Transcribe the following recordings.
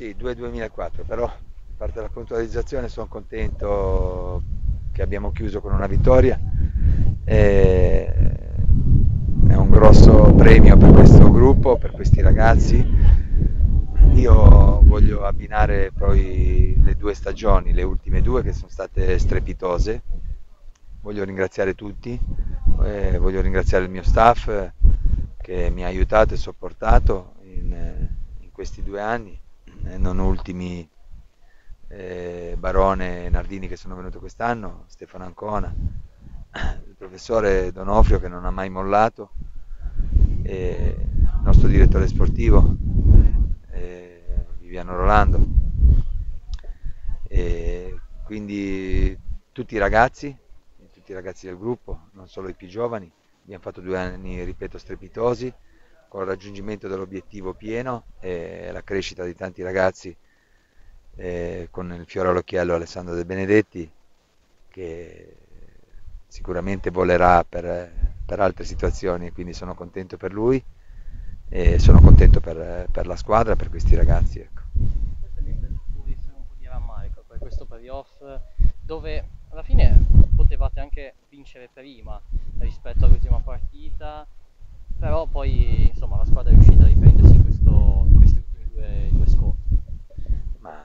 Sì, 2-2004, però a parte la puntualizzazione sono contento che abbiamo chiuso con una vittoria. E è un grosso premio per questo gruppo, per questi ragazzi. Io voglio abbinare poi le due stagioni, le ultime due che sono state strepitose. Voglio ringraziare tutti, eh, voglio ringraziare il mio staff che mi ha aiutato e sopportato in, in questi due anni, non ultimi eh, Barone e Nardini che sono venuti quest'anno, Stefano Ancona, il professore Donofrio che non ha mai mollato, il nostro direttore sportivo eh, Viviano Rolando. E quindi tutti i ragazzi, tutti i ragazzi del gruppo, non solo i più giovani, abbiamo fatto due anni, ripeto, strepitosi, con il raggiungimento dell'obiettivo pieno e la crescita di tanti ragazzi eh, con il fiore all'occhiello Alessandro De Benedetti che sicuramente volerà per, per altre situazioni quindi sono contento per lui e sono contento per, per la squadra per questi ragazzi. Ecco. per questo playoff dove alla fine potevate anche vincere prima rispetto all'ultima partita però poi insomma la squadra è riuscita a riprendersi in, questo, in questi ultimi due, due scontri. Ma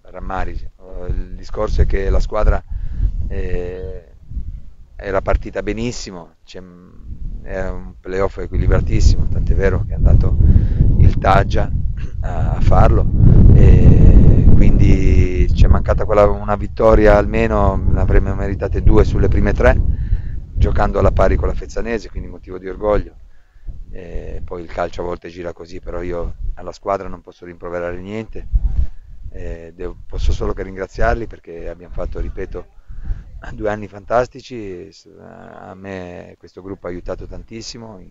rammarico, il discorso è che la squadra eh, era partita benissimo, era un playoff equilibratissimo, tant'è vero che è andato il Taggia a farlo e quindi ci è mancata quella, una vittoria almeno, ne avremmo meritate due sulle prime tre giocando alla pari con la Fezzanese, quindi motivo di orgoglio. E poi il calcio a volte gira così, però io alla squadra non posso rimproverare niente, devo, posso solo che ringraziarli perché abbiamo fatto, ripeto, due anni fantastici, a me questo gruppo ha aiutato tantissimo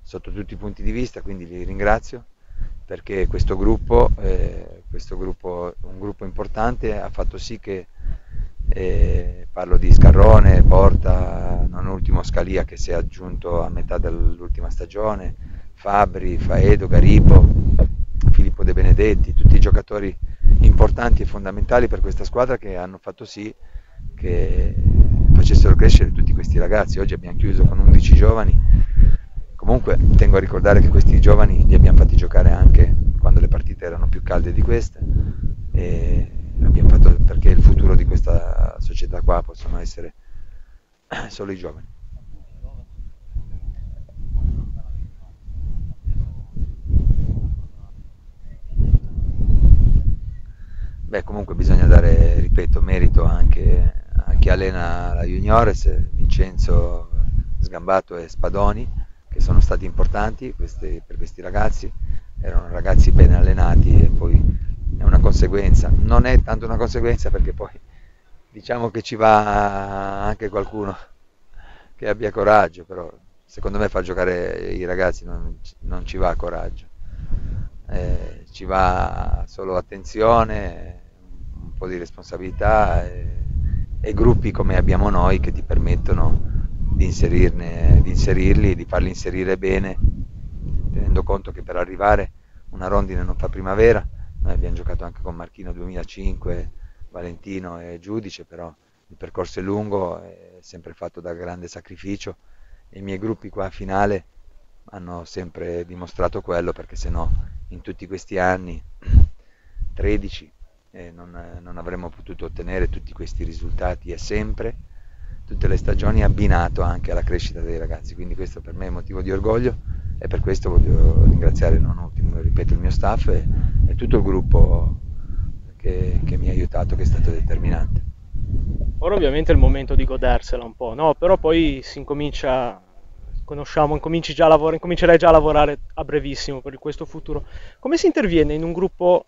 sotto tutti i punti di vista, quindi li ringrazio perché questo gruppo, eh, questo gruppo, un gruppo importante, ha fatto sì che e parlo di Scarrone, Porta, non ultimo Scalia che si è aggiunto a metà dell'ultima stagione, Fabri, Faedo, Garibo, Filippo De Benedetti, tutti giocatori importanti e fondamentali per questa squadra che hanno fatto sì che facessero crescere tutti questi ragazzi. Oggi abbiamo chiuso con 11 giovani, comunque tengo a ricordare che questi giovani li abbiamo fatti giocare anche quando le partite erano più calde di queste. E perché il futuro di questa società qua possono essere solo i giovani. Beh, comunque bisogna dare, ripeto, merito anche a chi allena la Juniores, Vincenzo Sgambato e Spadoni, che sono stati importanti questi, per questi ragazzi, erano ragazzi ben allenati e poi è una conseguenza, non è tanto una conseguenza perché poi diciamo che ci va anche qualcuno che abbia coraggio, però secondo me far giocare i ragazzi non, non ci va coraggio, eh, ci va solo attenzione, un po' di responsabilità e, e gruppi come abbiamo noi che ti permettono di, di inserirli, di farli inserire bene, tenendo conto che per arrivare una rondine non fa primavera, noi abbiamo giocato anche con Marchino 2005, Valentino e Giudice, però il percorso è lungo, è sempre fatto da grande sacrificio. I miei gruppi qua a finale hanno sempre dimostrato quello perché se no in tutti questi anni, 13, eh, non, non avremmo potuto ottenere tutti questi risultati e sempre, tutte le stagioni abbinato anche alla crescita dei ragazzi, quindi questo per me è motivo di orgoglio e per questo voglio ringraziare non ultimo, ripeto, il mio staff e, e tutto il gruppo che, che, mi ha aiutato, che è stato determinante. Ora ovviamente è il momento di godersela un po', no? però poi si incomincia, conosciamo, incominci già a lavorare, incomincerai già a lavorare a brevissimo per questo futuro. Come si interviene in un gruppo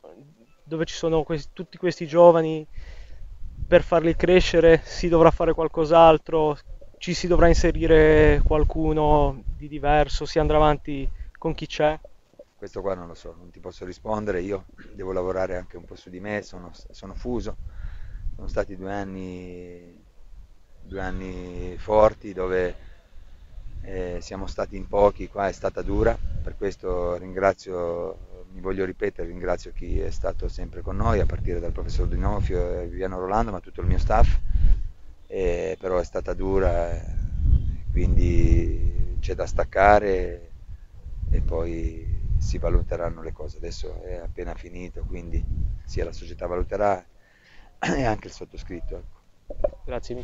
dove ci sono questi, tutti questi giovani per farli crescere? Si dovrà fare qualcos'altro? Ci si dovrà inserire qualcuno di diverso? Si andrà avanti con chi c'è? Questo qua non lo so, non ti posso rispondere, io devo lavorare anche un po' su di me, sono, sono fuso, sono stati due anni, due anni forti dove eh, siamo stati in pochi, qua è stata dura, per questo ringrazio mi voglio ripetere, ringrazio chi è stato sempre con noi, a partire dal professor Dinofio e Viviano Rolando, ma tutto il mio staff, e, però è stata dura, eh, quindi c'è da staccare e poi si valuteranno le cose. Adesso è appena finito, quindi sia la società valuterà e anche il sottoscritto. Ecco. Grazie.